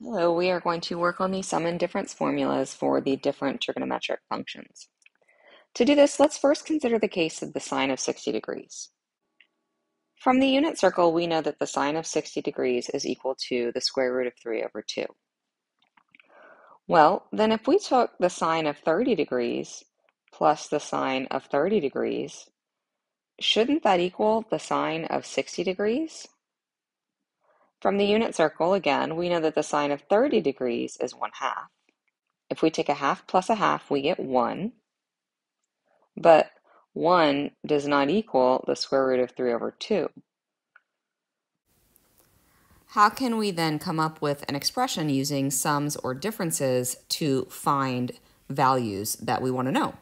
Hello, we are going to work on the sum and difference formulas for the different trigonometric functions. To do this, let's first consider the case of the sine of 60 degrees. From the unit circle, we know that the sine of 60 degrees is equal to the square root of 3 over 2. Well, then if we took the sine of 30 degrees plus the sine of 30 degrees, shouldn't that equal the sine of 60 degrees? From the unit circle, again, we know that the sine of 30 degrees is 1 half. If we take a half plus a half, we get 1. But 1 does not equal the square root of 3 over 2. How can we then come up with an expression using sums or differences to find values that we want to know?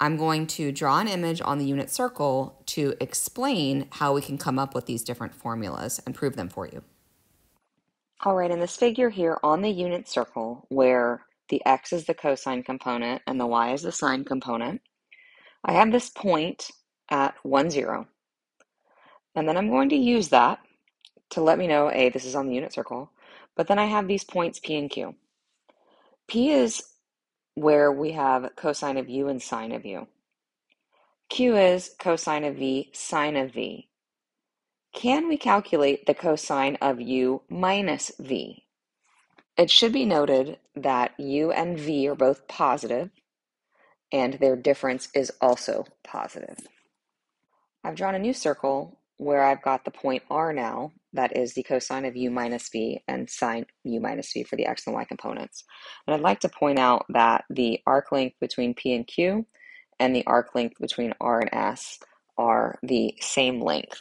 I'm going to draw an image on the unit circle to explain how we can come up with these different formulas and prove them for you. All right, in this figure here on the unit circle, where the x is the cosine component and the y is the sine component, I have this point at 1, 0. And then I'm going to use that to let me know, A, this is on the unit circle, but then I have these points P and Q. P is where we have cosine of u and sine of u. Q is cosine of v, sine of v. Can we calculate the cosine of u minus v? It should be noted that u and v are both positive, and their difference is also positive. I've drawn a new circle where I've got the point r now, that is the cosine of u minus v and sine u minus v for the x and y components. And I'd like to point out that the arc length between p and q and the arc length between r and s are the same length.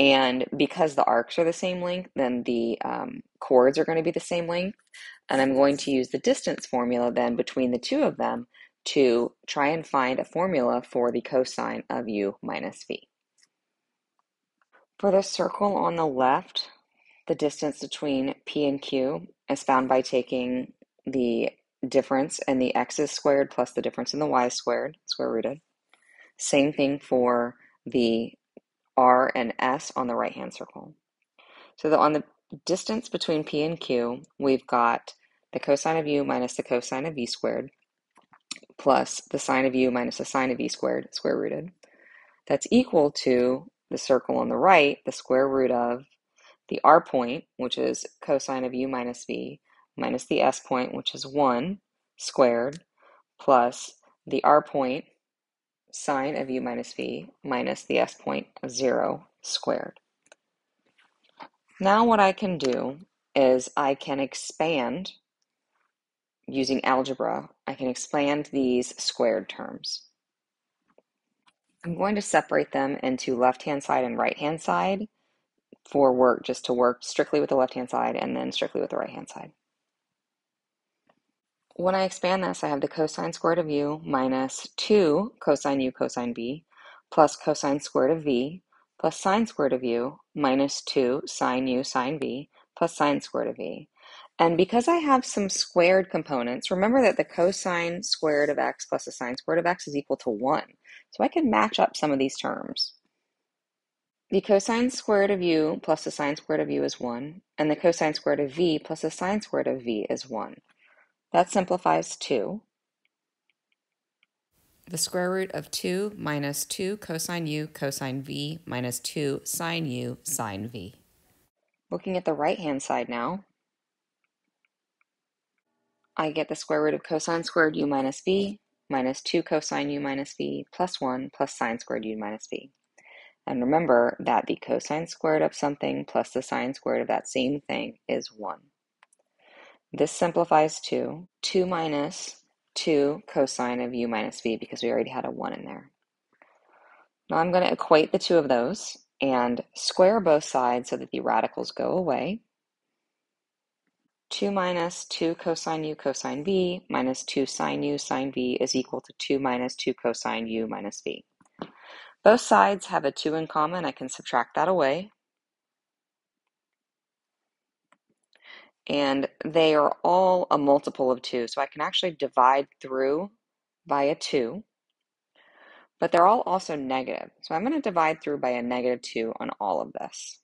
And because the arcs are the same length, then the um, chords are going to be the same length. And I'm going to use the distance formula then between the two of them to try and find a formula for the cosine of u minus v. For the circle on the left, the distance between p and q is found by taking the difference in the x's squared plus the difference in the y squared, square rooted. Same thing for the R and S on the right-hand circle. So the, on the distance between P and Q, we've got the cosine of U minus the cosine of V squared plus the sine of U minus the sine of V squared, square rooted. That's equal to the circle on the right, the square root of the R point, which is cosine of U minus V, minus the S point, which is 1 squared, plus the R point, sine of u minus v minus the s point of 0 squared. Now what I can do is I can expand, using algebra, I can expand these squared terms. I'm going to separate them into left-hand side and right-hand side for work, just to work strictly with the left-hand side and then strictly with the right-hand side. When I expand this, I have the cosine squared of u minus 2 cosine u cosine v plus cosine squared of v plus sine squared of u minus 2 sine u sine v plus sine squared of v. And because I have some squared components, remember that the cosine squared of x plus the sine squared of x is equal to 1. So I can match up some of these terms. The cosine squared of u plus the sine squared of u is 1, and the cosine squared of v plus the sine squared of v is 1. That simplifies 2. The square root of 2 minus 2 cosine u cosine v minus 2 sine u sine v. Looking at the right-hand side now, I get the square root of cosine squared u minus v minus 2 cosine u minus v plus 1 plus sine squared u minus v. And remember that the cosine squared of something plus the sine squared of that same thing is 1. This simplifies to 2 minus 2 cosine of u minus v because we already had a 1 in there. Now I'm going to equate the two of those and square both sides so that the radicals go away. 2 minus 2 cosine u cosine v minus 2 sine u sine v is equal to 2 minus 2 cosine u minus v. Both sides have a 2 in common. I can subtract that away. And they are all a multiple of 2. So I can actually divide through by a 2, but they're all also negative. So I'm going to divide through by a negative 2 on all of this.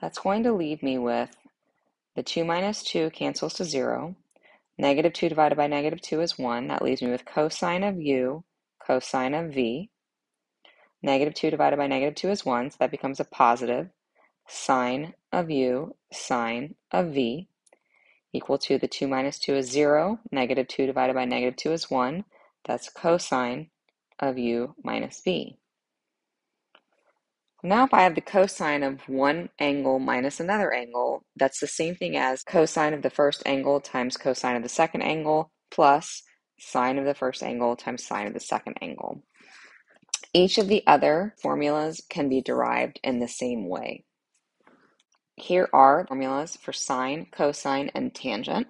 That's going to leave me with the 2 minus 2 cancels to 0. Negative 2 divided by negative 2 is 1. That leaves me with cosine of u cosine of v. Negative 2 divided by negative 2 is 1, so that becomes a positive sine of u sine of v equal to the 2 minus 2 is 0. Negative 2 divided by negative 2 is 1. That's cosine of u minus v. Now if I have the cosine of one angle minus another angle, that's the same thing as cosine of the first angle times cosine of the second angle plus sine of the first angle times sine of the second angle. Each of the other formulas can be derived in the same way. Here are formulas for sine, cosine, and tangent.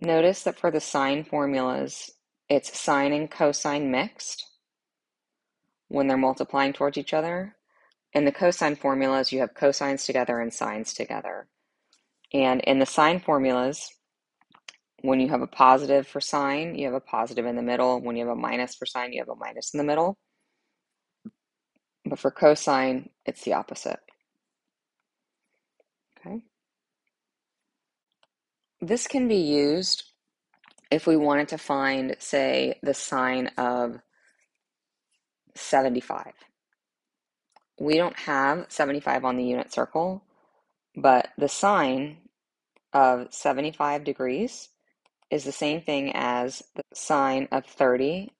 Notice that for the sine formulas, it's sine and cosine mixed when they're multiplying towards each other. In the cosine formulas, you have cosines together and sines together. And in the sine formulas, when you have a positive for sine, you have a positive in the middle. When you have a minus for sine, you have a minus in the middle. But for cosine, it's the opposite. Okay. This can be used if we wanted to find, say, the sine of 75. We don't have 75 on the unit circle, but the sine of 75 degrees is the same thing as the sine of 30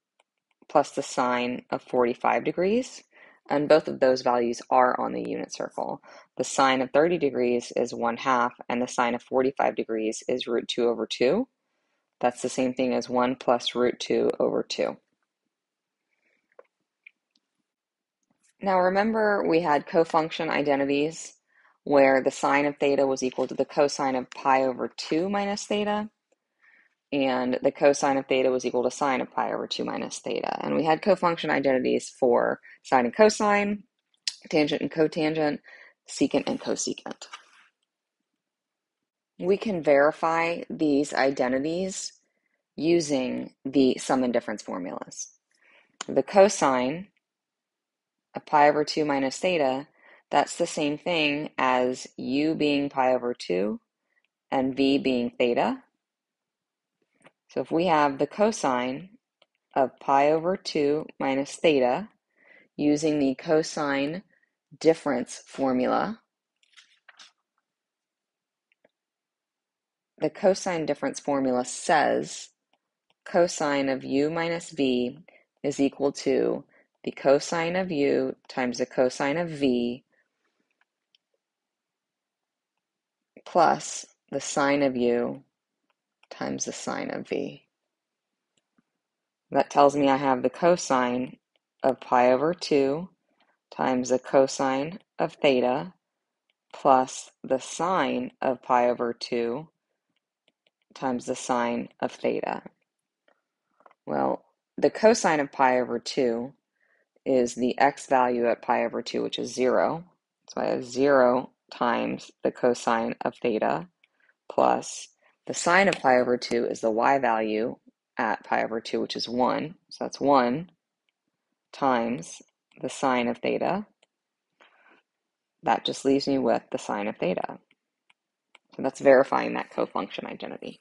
plus the sine of 45 degrees. And both of those values are on the unit circle. The sine of 30 degrees is 1 half, and the sine of 45 degrees is root 2 over 2. That's the same thing as 1 plus root 2 over 2. Now remember we had cofunction identities where the sine of theta was equal to the cosine of pi over 2 minus theta and the cosine of theta was equal to sine of pi over 2 minus theta. And we had cofunction identities for sine and cosine, tangent and cotangent, secant and cosecant. We can verify these identities using the sum and difference formulas. The cosine of pi over 2 minus theta, that's the same thing as u being pi over 2 and v being theta. So if we have the cosine of pi over 2 minus theta using the cosine difference formula, the cosine difference formula says cosine of u minus v is equal to the cosine of u times the cosine of v plus the sine of u times the sine of v. That tells me I have the cosine of pi over 2 times the cosine of theta plus the sine of pi over 2 times the sine of theta. Well, the cosine of pi over 2 is the x value at pi over 2, which is 0. So I have 0 times the cosine of theta plus the sine of pi over 2 is the y value at pi over 2, which is 1. So that's 1 times the sine of theta. That just leaves me with the sine of theta. So that's verifying that cofunction identity.